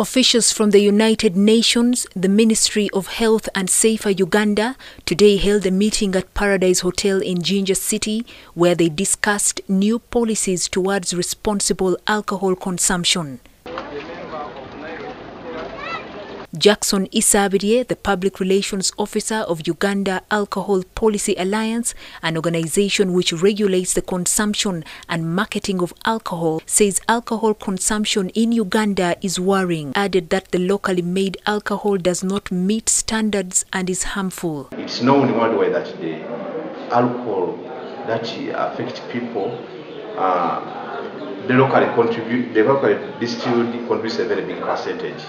Officials from the United Nations, the Ministry of Health and Safer Uganda today held a meeting at Paradise Hotel in Jinja City where they discussed new policies towards responsible alcohol consumption. Jackson Isabirye, the Public Relations Officer of Uganda Alcohol Policy Alliance, an organization which regulates the consumption and marketing of alcohol, says alcohol consumption in Uganda is worrying. Added that the locally made alcohol does not meet standards and is harmful. It's known worldwide that the alcohol that affects people, uh, locally contribute, the locally distilled contributes a very big percentage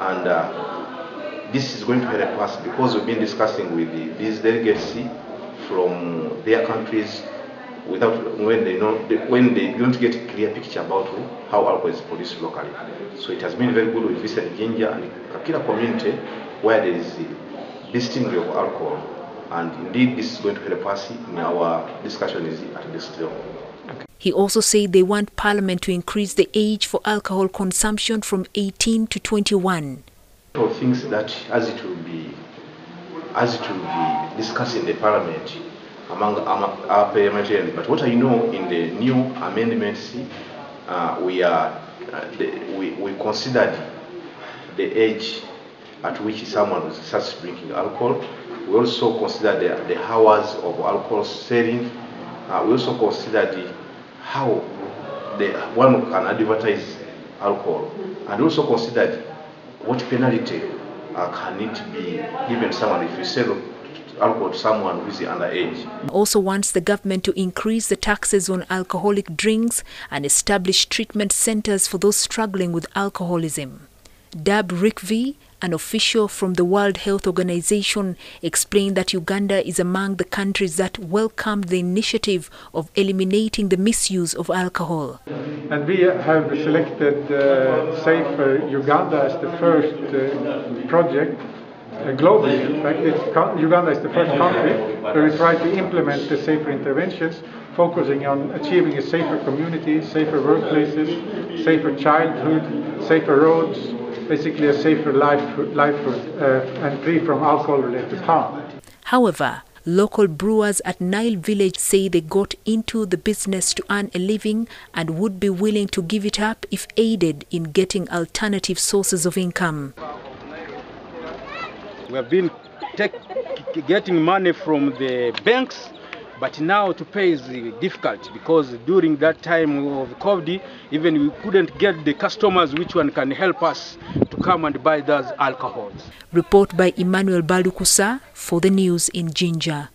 and uh, this is going to help us because we've been discussing with the, these delegates from their countries without when they know when they don't get a clear picture about how alcohol is produced locally. So it has been very good. We visited Jinja and Kakira community where there is the distillery of alcohol, and indeed this is going to help us in our discussion at this level. He also said they want Parliament to increase the age for alcohol consumption from 18 to 21. Of things that as it will be, as it will be discussed in the Parliament among our parliamentarians. But what I know in the new amendments, uh, we are uh, the, we, we considered the age at which someone starts drinking alcohol. We also consider the, the hours of alcohol selling. Uh, we also consider the how the one can advertise alcohol and also considered what penalty uh, can it be given someone if you sell alcohol to someone who is underage. Also wants the government to increase the taxes on alcoholic drinks and establish treatment centers for those struggling with alcoholism. Dag Rekve, an official from the World Health Organization, explained that Uganda is among the countries that welcomed the initiative of eliminating the misuse of alcohol. And we have selected uh, Safer Uganda as the first uh, project uh, globally. In fact, Uganda is the first country where we try to implement the safer interventions, focusing on achieving a safer community, safer workplaces, safer childhood, safer roads, basically a safer life, livelihood uh, and free from alcohol-related harm. However, local brewers at Nile Village say they got into the business to earn a living and would be willing to give it up if aided in getting alternative sources of income. We have been take, getting money from the banks but now to pay is difficult because during that time of COVID, even we couldn't get the customers which one can help us to come and buy those alcohols. Report by Emmanuel Balukusa for the news in Jinja.